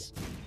Yes.